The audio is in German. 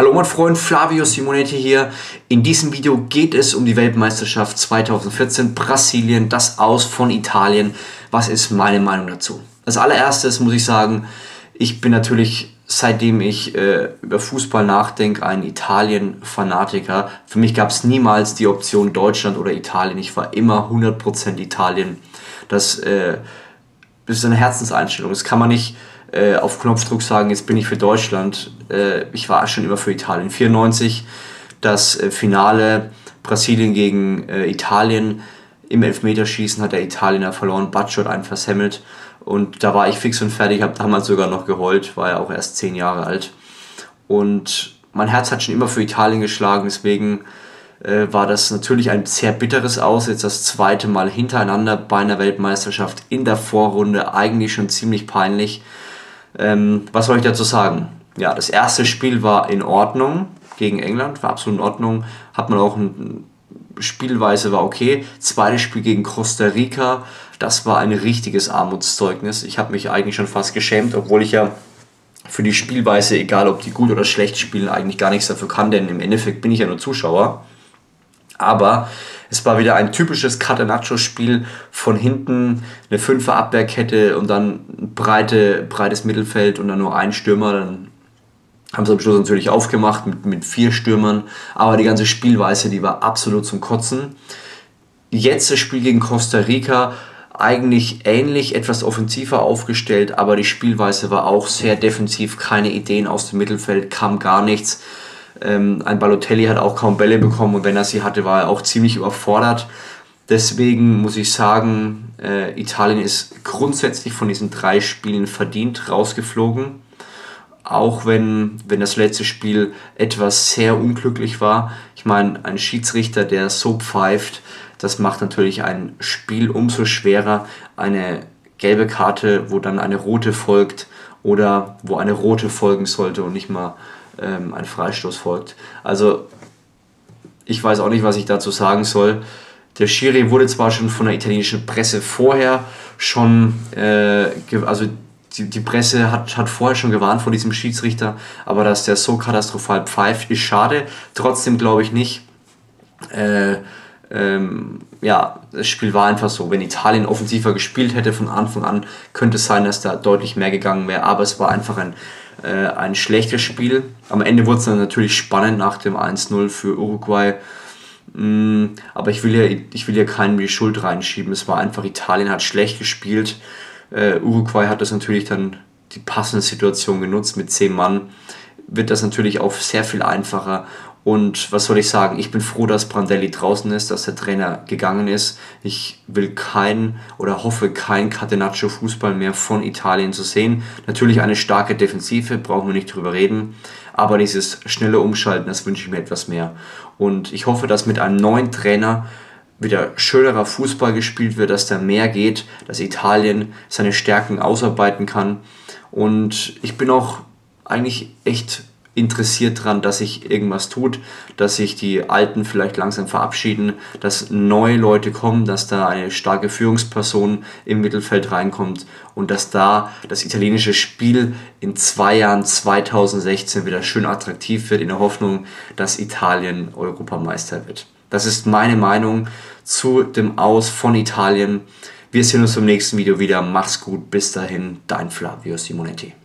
Hallo mein Freund, Flavio Simonetti hier. In diesem Video geht es um die Weltmeisterschaft 2014 Brasilien, das Aus von Italien. Was ist meine Meinung dazu? Als allererstes muss ich sagen, ich bin natürlich seitdem ich äh, über Fußball nachdenke, ein Italien-Fanatiker. Für mich gab es niemals die Option Deutschland oder Italien. Ich war immer 100% Italien. Das, äh, das ist eine Herzenseinstellung. Das kann man nicht äh, auf Knopfdruck sagen, jetzt bin ich für Deutschland. Äh, ich war schon immer für Italien. 94 das äh, Finale Brasilien gegen äh, Italien. Im Elfmeterschießen hat der Italiener verloren, Batschot einen versemmelt. Und da war ich fix und fertig, habe damals sogar noch geheult, war ja auch erst zehn Jahre alt. Und mein Herz hat schon immer für Italien geschlagen, deswegen äh, war das natürlich ein sehr bitteres Aus. Jetzt das zweite Mal hintereinander bei einer Weltmeisterschaft in der Vorrunde, eigentlich schon ziemlich peinlich. Ähm, was soll ich dazu sagen? Ja, das erste Spiel war in Ordnung gegen England, war absolut in Ordnung. Hat man auch ein, Spielweise war okay. Zweites Spiel gegen Costa Rica, das war ein richtiges Armutszeugnis. Ich habe mich eigentlich schon fast geschämt, obwohl ich ja für die Spielweise, egal ob die gut oder schlecht spielen, eigentlich gar nichts dafür kann, denn im Endeffekt bin ich ja nur Zuschauer. Aber es war wieder ein typisches Catenaccio-Spiel von hinten, eine fünfer Abwehrkette und dann breite, breites Mittelfeld und dann nur ein Stürmer. Dann haben sie am Schluss natürlich aufgemacht mit, mit vier Stürmern, aber die ganze Spielweise, die war absolut zum Kotzen. Jetzt das Spiel gegen Costa Rica, eigentlich ähnlich, etwas offensiver aufgestellt, aber die Spielweise war auch sehr defensiv, keine Ideen aus dem Mittelfeld, kam gar nichts. Ähm, ein Balotelli hat auch kaum Bälle bekommen und wenn er sie hatte, war er auch ziemlich überfordert. Deswegen muss ich sagen, äh, Italien ist grundsätzlich von diesen drei Spielen verdient rausgeflogen. Auch wenn, wenn das letzte Spiel etwas sehr unglücklich war. Ich meine, ein Schiedsrichter, der so pfeift, das macht natürlich ein Spiel umso schwerer. Eine gelbe Karte, wo dann eine rote folgt oder wo eine rote folgen sollte und nicht mal ähm, ein Freistoß folgt. Also ich weiß auch nicht, was ich dazu sagen soll. Der Schiri wurde zwar schon von der italienischen Presse vorher schon, äh, also die, die Presse hat, hat vorher schon gewarnt vor diesem Schiedsrichter, aber dass der so katastrophal pfeift, ist schade. Trotzdem glaube ich nicht. Äh, ähm, ja, das Spiel war einfach so. Wenn Italien offensiver gespielt hätte von Anfang an, könnte es sein, dass da deutlich mehr gegangen wäre. Aber es war einfach ein äh, ein schlechtes Spiel. Am Ende wurde es dann natürlich spannend nach dem 1-0 für Uruguay. Mm, aber ich will, ja, ich will ja keinen die Schuld reinschieben. Es war einfach, Italien hat schlecht gespielt. Äh, Uruguay hat das natürlich dann die passende Situation genutzt mit 10 Mann. Wird das natürlich auch sehr viel einfacher und was soll ich sagen? Ich bin froh, dass Brandelli draußen ist, dass der Trainer gegangen ist. Ich will kein oder hoffe kein Catenaccio-Fußball mehr von Italien zu sehen. Natürlich eine starke Defensive, brauchen wir nicht drüber reden. Aber dieses schnelle Umschalten, das wünsche ich mir etwas mehr. Und ich hoffe, dass mit einem neuen Trainer wieder schönerer Fußball gespielt wird, dass da mehr geht, dass Italien seine Stärken ausarbeiten kann. Und ich bin auch eigentlich echt interessiert daran, dass sich irgendwas tut, dass sich die Alten vielleicht langsam verabschieden, dass neue Leute kommen, dass da eine starke Führungsperson im Mittelfeld reinkommt und dass da das italienische Spiel in zwei Jahren 2016 wieder schön attraktiv wird, in der Hoffnung, dass Italien Europameister wird. Das ist meine Meinung zu dem Aus von Italien. Wir sehen uns im nächsten Video wieder. Mach's gut. Bis dahin, dein Flavio Simonetti.